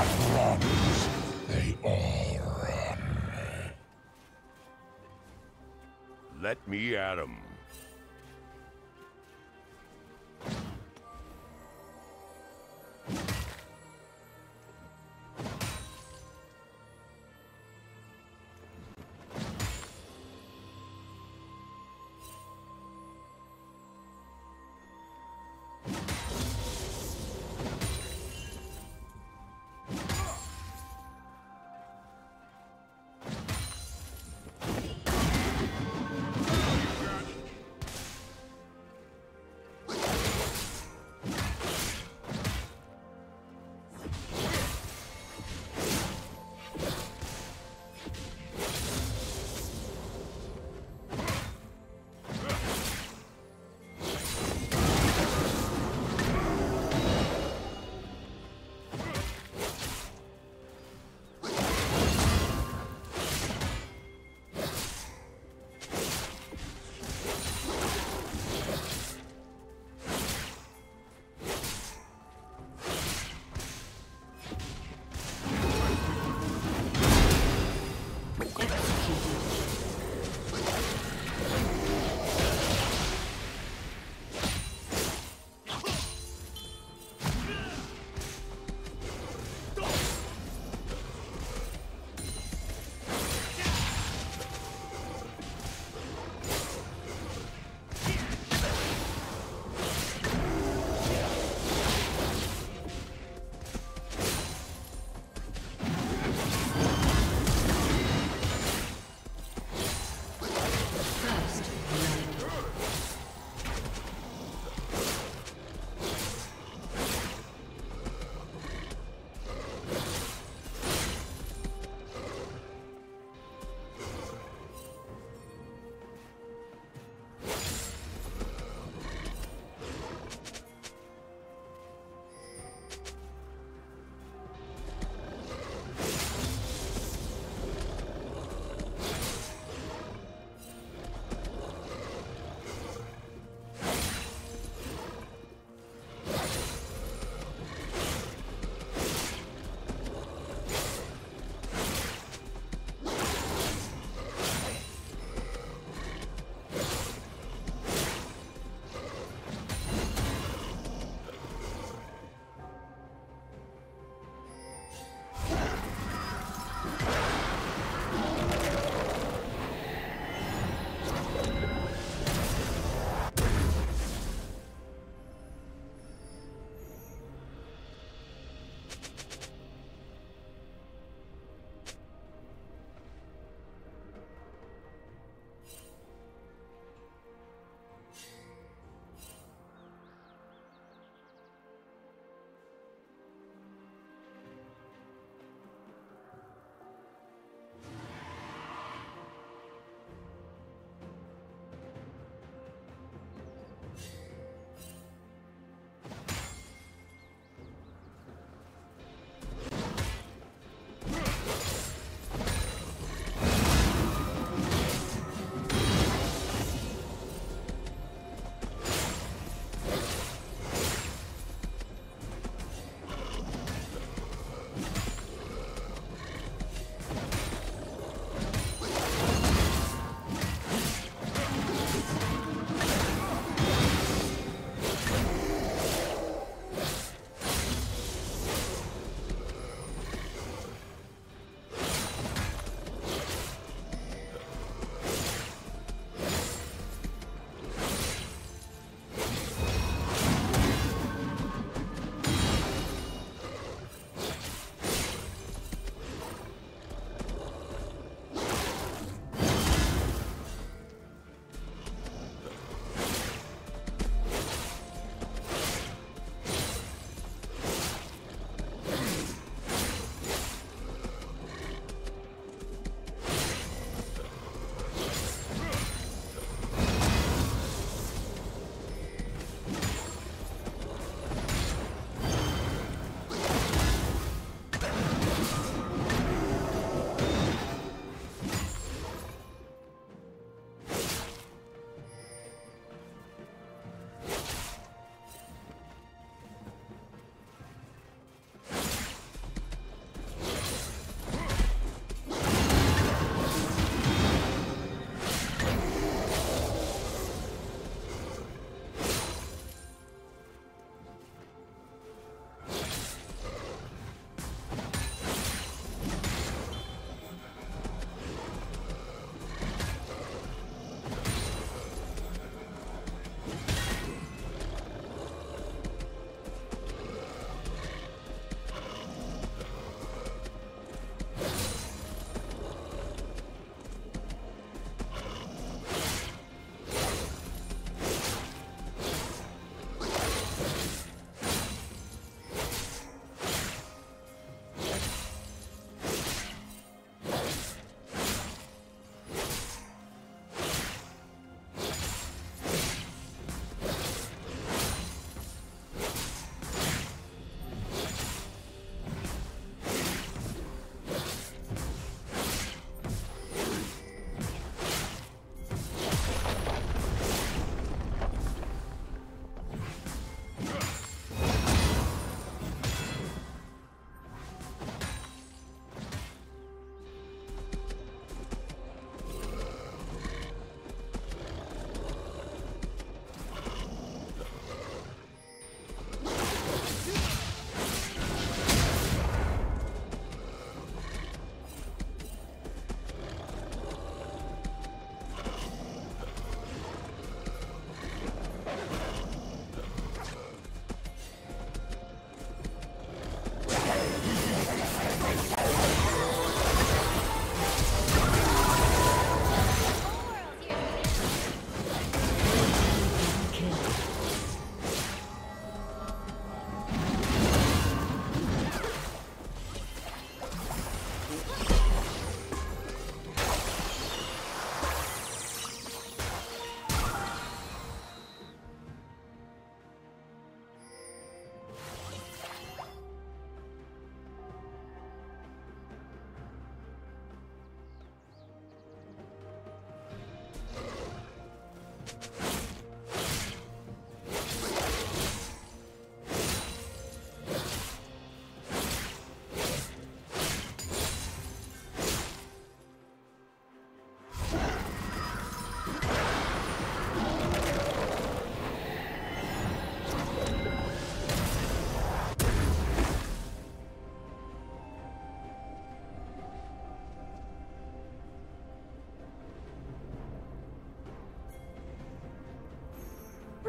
What runs? They all run. Let me at 'em.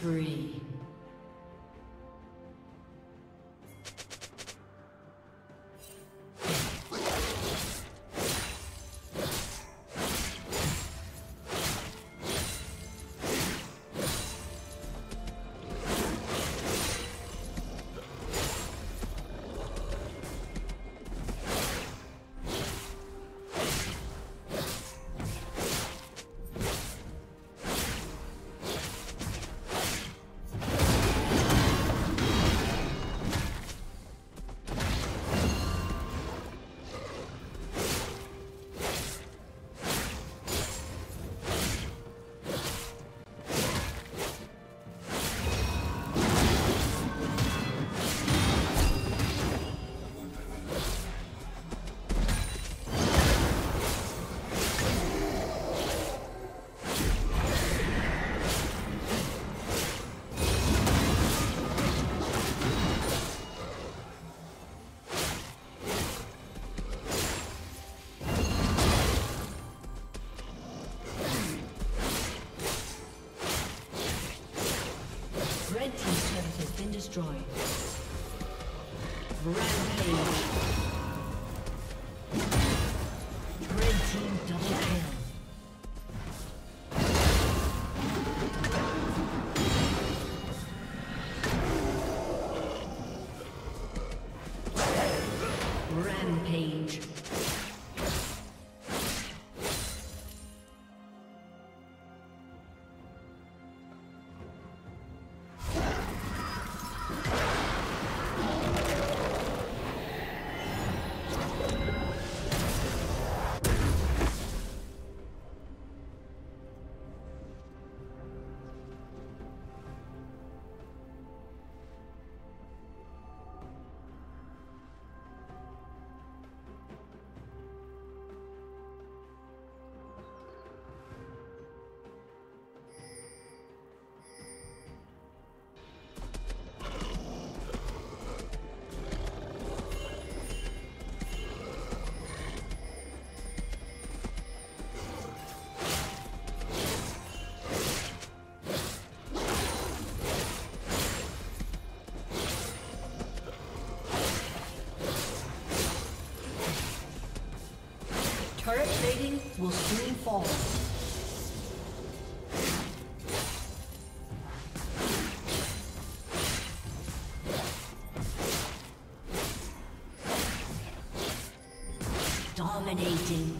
Spree. Rampage. Dominating.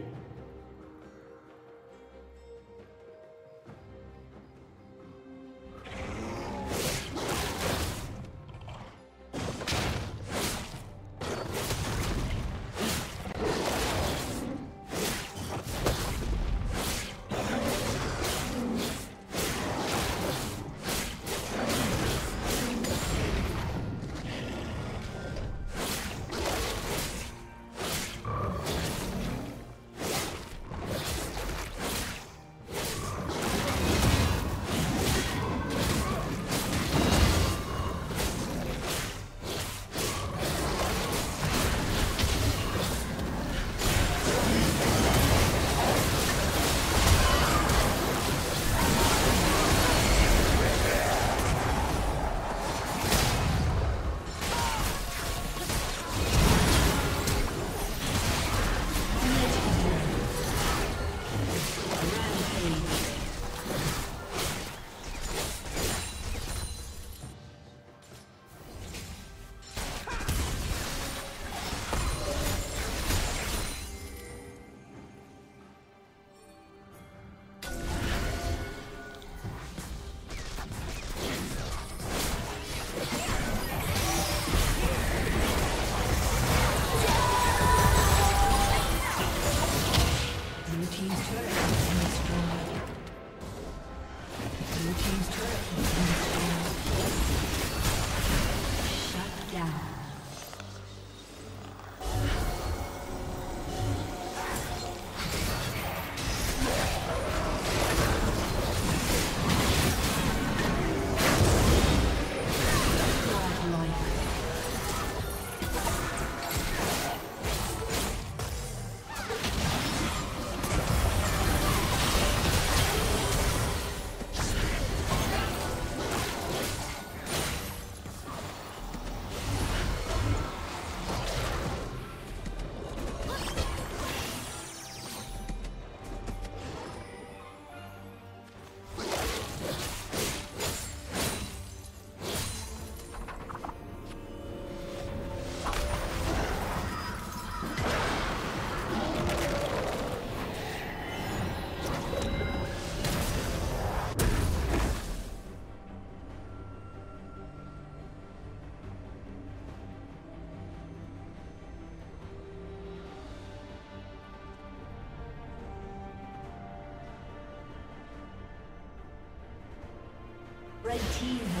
Team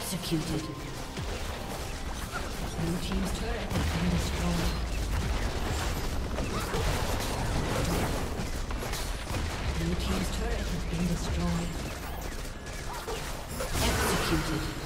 Executed. Blue team's turret has been destroyed. Blue team's turret has been destroyed. Executed.